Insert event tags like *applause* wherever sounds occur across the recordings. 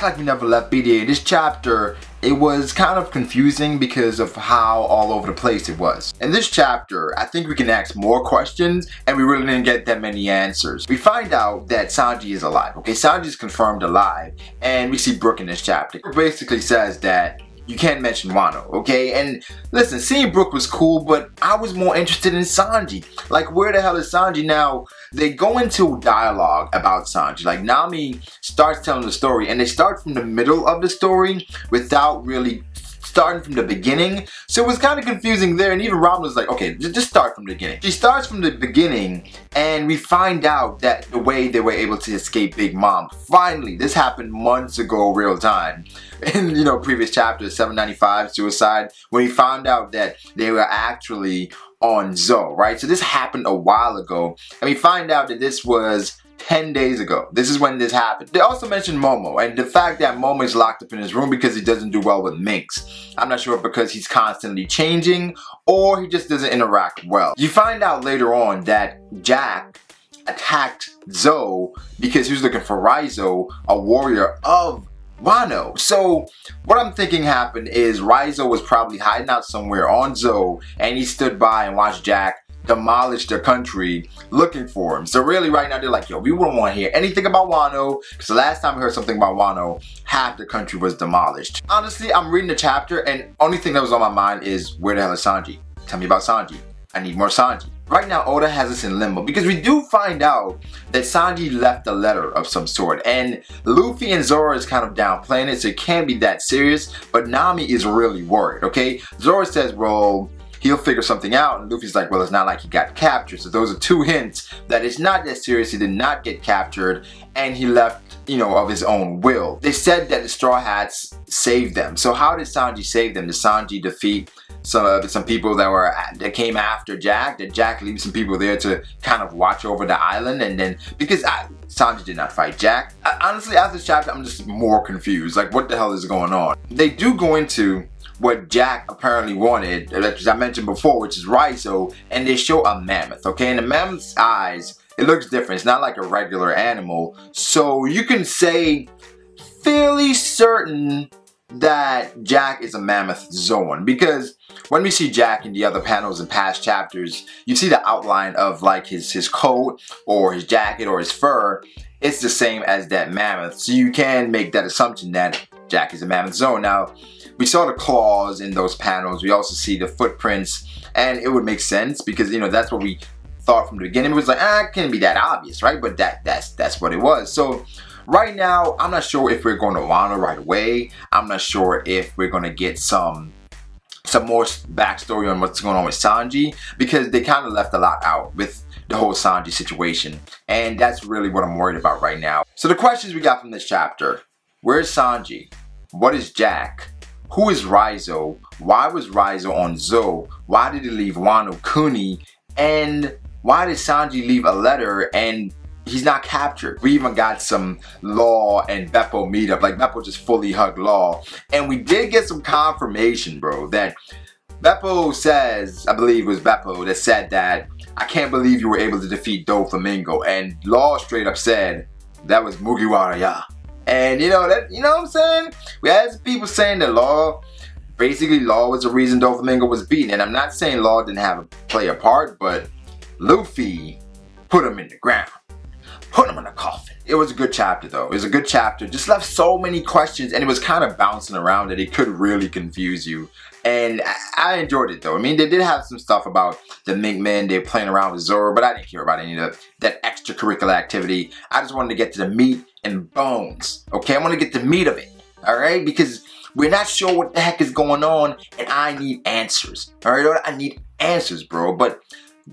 Back Like We Never Left BDA, this chapter, it was kind of confusing because of how all over the place it was. In this chapter, I think we can ask more questions and we really didn't get that many answers. We find out that Sanji is alive, okay? Sanji is confirmed alive and we see Brook in this chapter. It basically says that you can't mention Wano, okay? And listen, seeing Brook was cool, but I was more interested in Sanji. Like, where the hell is Sanji now? They go into dialogue about Sanji. Like, Nami starts telling the story, and they start from the middle of the story without really starting from the beginning. So it was kind of confusing there. And even Robin was like, okay, just start from the beginning. She starts from the beginning and we find out that the way they were able to escape Big Mom. Finally, this happened months ago real time. *laughs* In, you know, previous chapter, 795, Suicide, when we found out that they were actually on Zou, right? So this happened a while ago. And we find out that this was 10 days ago. This is when this happened. They also mentioned Momo and the fact that Momo is locked up in his room because he doesn't do well with Minks. I'm not sure because he's constantly changing or he just doesn't interact well. You find out later on that Jack attacked Zou because he was looking for Raizo, a warrior of Wano. So what I'm thinking happened is Raizo was probably hiding out somewhere on Zou and he stood by and watched Jack demolish their country looking for him. So really right now they're like, yo, we wouldn't want to hear anything about Wano because the last time I heard something about Wano, half the country was demolished. Honestly, I'm reading the chapter and only thing that was on my mind is where the hell is Sanji? Tell me about Sanji. I need more Sanji. Right now, Oda has us in limbo because we do find out that Sanji left a letter of some sort and Luffy and Zoro is kind of downplaying it so it can't be that serious but Nami is really worried, okay? Zoro says, well, he'll figure something out. And Luffy's like, well, it's not like he got captured. So those are two hints that it's not that serious. He did not get captured and he left you know, of his own will. They said that the Straw Hats saved them. So how did Sanji save them? Did Sanji defeat some uh, some people that were that came after Jack? Did Jack leave some people there to kind of watch over the island? And then because I, Sanji did not fight Jack. I, honestly, after this chapter, I'm just more confused. Like, what the hell is going on? They do go into what Jack apparently wanted, as I mentioned before, which is Raizo, and they show a mammoth, okay? And the mammoth's eyes, it looks different. It's not like a regular animal. So you can say fairly certain that Jack is a mammoth Zoan because when we see Jack in the other panels in past chapters, you see the outline of like his, his coat or his jacket or his fur. It's the same as that mammoth. So you can make that assumption that Jack is a mammoth Zoan. Now, we saw the claws in those panels. We also see the footprints and it would make sense because, you know, that's what we thought from the beginning. It was like, ah, it can't be that obvious, right? But that that's that's what it was. So right now, I'm not sure if we're going to Wano right away. I'm not sure if we're going to get some some more backstory on what's going on with Sanji because they kind of left a lot out with the whole Sanji situation. And that's really what I'm worried about right now. So the questions we got from this chapter. Where's Sanji? What is Jack? Who is Raizo? Why was Raizo on Zou? Why did he leave Wano Kuni? And why did Sanji leave a letter and he's not captured? We even got some Law and Beppo meetup. Like Beppo just fully hugged Law. And we did get some confirmation, bro, that Beppo says, I believe it was Beppo that said that I can't believe you were able to defeat Doflamingo. And Law straight up said that was Mugiwara ya. And you know that you know what I'm saying? We had some people saying that Law basically Law was the reason Doflamingo was beaten. And I'm not saying Law didn't have a play a part, but Luffy put him in the ground. Put him in a coffin. It was a good chapter though. It was a good chapter. Just left so many questions and it was kind of bouncing around that it could really confuse you. And I enjoyed it though. I mean, they did have some stuff about the Mink Men. They're playing around with Zoro, but I didn't care about any of that, that extracurricular activity. I just wanted to get to the meat and bones. Okay, I want to get the meat of it. All right, because we're not sure what the heck is going on, and I need answers. All right, I need answers, bro. But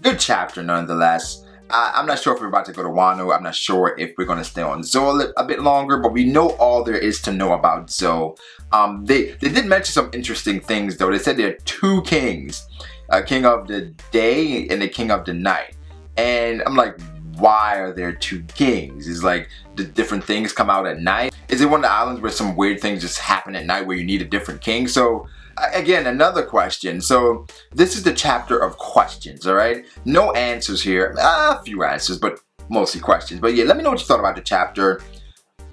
good chapter nonetheless. I'm not sure if we're about to go to Wano. I'm not sure if we're going to stay on Zou a, bit longer, but we know all there is to know about Zou. Um, they, they did mention some interesting things though. They said there are two kings, a king of the day and a king of the night. And I'm like, why are there two kings? Is like the different things come out at night? Is it one of the islands where some weird things just happen at night where you need a different king? So again, another question. So this is the chapter of questions, all right? No answers here, a few answers, but mostly questions. But yeah, let me know what you thought about the chapter.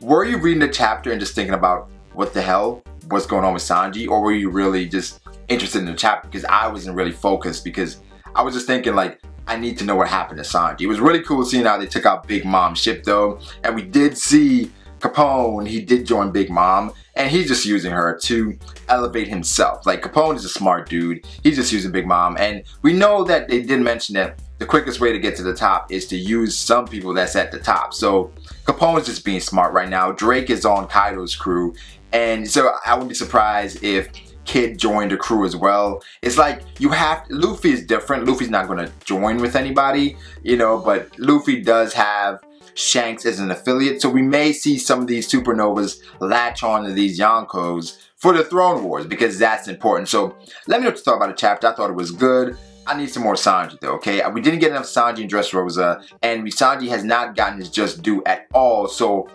were you reading the chapter and just thinking about what the hell, what's going on with Sanji, or were you really just interested in the chapter? Because I wasn't really focused because I was just thinking like, I need to know what happened to Sanji. It was really cool seeing how they took out Big Mom's ship though, and we did see Capone, he did join Big Mom, and he's just using her to elevate himself. Like Capone is a smart dude, he's just using Big Mom, and we know that they did mention that the quickest way to get to the top is to use some people that's at the top. So Capone is just being smart right now. Drake is on Kaido's crew, and so I wouldn't be surprised if Kid joined the crew as well. It's like you have Luffy is different. Luffy's not gonna join with anybody, you know, but Luffy does have Shanks as an affiliate, so we may see some of these supernovas latch on to these Yonkos for the Throne Wars because that's important. So let me know what you thought about the chapter. I thought it was good. I need some more Sanji though, okay? We didn't get enough Sanji and Dressrosa, and Sanji has not gotten his just due at all, so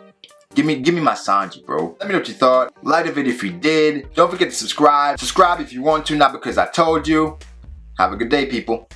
Give me, give me my Sanji, bro. Let me know what you thought. Like the video if you did. Don't forget to subscribe. Subscribe if you want to, not because I told you. Have a good day, people.